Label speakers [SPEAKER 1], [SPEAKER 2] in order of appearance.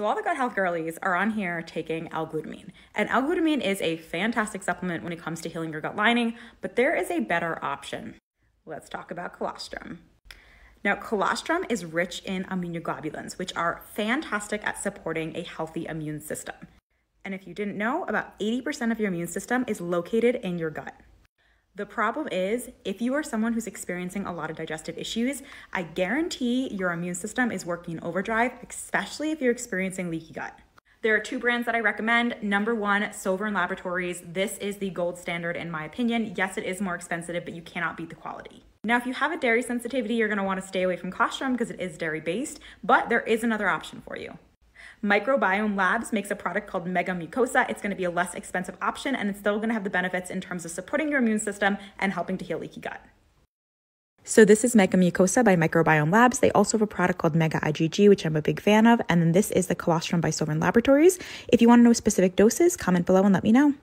[SPEAKER 1] So all the gut health girlies are on here taking L-glutamine. And L-glutamine is a fantastic supplement when it comes to healing your gut lining, but there is a better option. Let's talk about colostrum. Now, colostrum is rich in immunoglobulins, which are fantastic at supporting a healthy immune system. And if you didn't know, about 80% of your immune system is located in your gut. The problem is, if you are someone who's experiencing a lot of digestive issues, I guarantee your immune system is working in overdrive, especially if you're experiencing leaky gut. There are two brands that I recommend. Number one, Sovereign Laboratories. This is the gold standard in my opinion. Yes, it is more expensive, but you cannot beat the quality. Now, if you have a dairy sensitivity, you're gonna wanna stay away from colostrum because it is dairy based, but there is another option for you. Microbiome Labs makes a product called Mega Mucosa. It's going to be a less expensive option and it's still going to have the benefits in terms of supporting your immune system and helping to heal leaky gut. So this is Mega Mucosa by Microbiome Labs. They also have a product called Mega IgG, which I'm a big fan of. And then this is the Colostrum by Sovereign Laboratories. If you want to know specific doses, comment below and let me know.